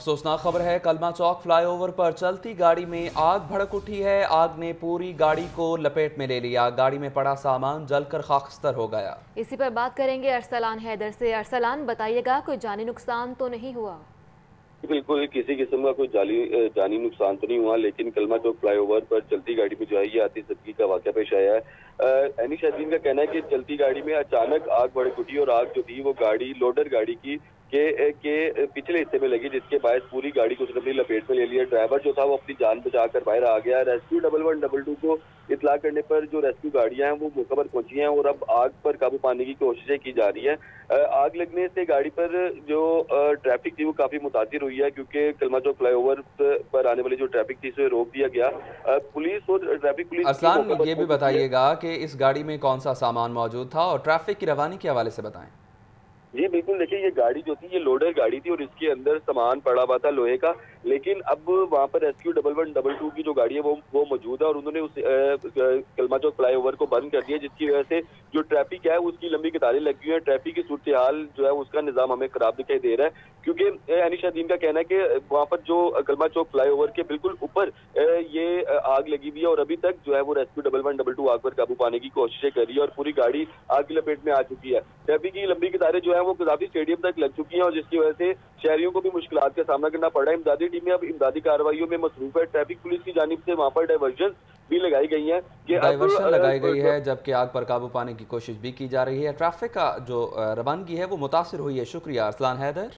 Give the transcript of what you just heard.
अफसोसनाक खबर है कलमा चौक फ्लाईओवर पर चलती गाड़ी में आग भड़क उठी है। आग ने पूरी गाड़ी को लपेट में ले लिया। गाड़ी में पड़ा सामान जलकर खाकस्तर हो गया। इसी पर बात करेंगे अरसलान हैदर से। अरसलान बताइएगा कोई जानी नुकसान तो नहीं हुआ? बिल्कुल किसी किस्म का कोई जाली जानी नुकसान तो नहीं हुआ लेकिन कलमा चौक फ्लाईओवर पर चलती गाड़ी में जो है ये आती सदगी का वाक्य पेश आया है। एनी शादीन का कहना है कि चलती गाड़ी में अचानक आग भड़क उठी और आग जो थी वो गाड़ी लोडर गाड़ी की के के पिछले हिस्से में लगी जिसके बायस पूरी गाड़ी को उसने अपनी लपेट में ले लिया। ड्राइवर जो था वो अपनी जान बचाकर बाहर आ गया। Rescue double one double two को इतला करने पर जो रेस्क्यू गाड़ियाँ हैं वो मुकबर पहुँची हैं और अब आग पर काबू पाने की कोशिशें की जा रही है। आग लगने से गाड़ी पर जो ट्रैफ़िक थी वो काफ़ी मुतासर हुई है क्योंकि कलमा चौक फ्लाईओवर पर आने वाली जो ट्रैफ़िक थी उसे रोक दिया गया। पुलिस और ट्रैफ़िक पुलिस ये भी बताइएगा कि इस गाड़ी में कौन सा सामान मौजूद था और ट्रैफ़िक की रवानी के हवाले से बताएँ। जी, बिल्कुल, देखिए, ये गाड़ी जो थी, ये लोडर गाड़ी थी और इसके अंदर सामान पड़ा हुआ था लोहे का, लेकिन अब वहाँ पर rescue double one double two की जो गाड़ी है, वो वो मौजूद है और उन्होंने उस कलमा चौक फ्लाई ओवर को बंद कर दिया, जिसकी वजह से जो ट्रैफ़िक है, उसकी लंबी कतारें लगी हुई है ट्रैफ़िक की सूरत हाल जो है, उसका निज़ाम हमें खराब दिखाई दे रहा है, क्योंकि अनिशादीन का कहना है कि वहाँ पर जो कलमा चौक फ्लाई ओवर के बिल्कुल ऊपर ये आग लगी हुई है और अभी तक जो है, वो rescue double one double two आग पर काबू पाने की कोशिशें कर रही है और पूरी गाड़ी आग की लपेट में आ चुकी है। ट्रैफ़िक की लंबी कतारें जो है वो कदाफी स्टेडियम तक लग चुकी हैं और जिसकी वजह से शहरियों को भी मुश्किल का सामना करना पड़ रहा है। इमदादी टीमें अब इमदादी कार्रवाइयों में मसरूफ है। ट्रैफ़िक पुलिस की जानब से वहाँ पर डाइवर्जन भी लगाई गई है कि लगाई गई है जबकि आग पर काबू पाने की कोशिश भी की जा रही है। ट्रैफ़िक का जो रवानगी है वो मुतासर हुई है। शुक्रिया अरसलान हैदर।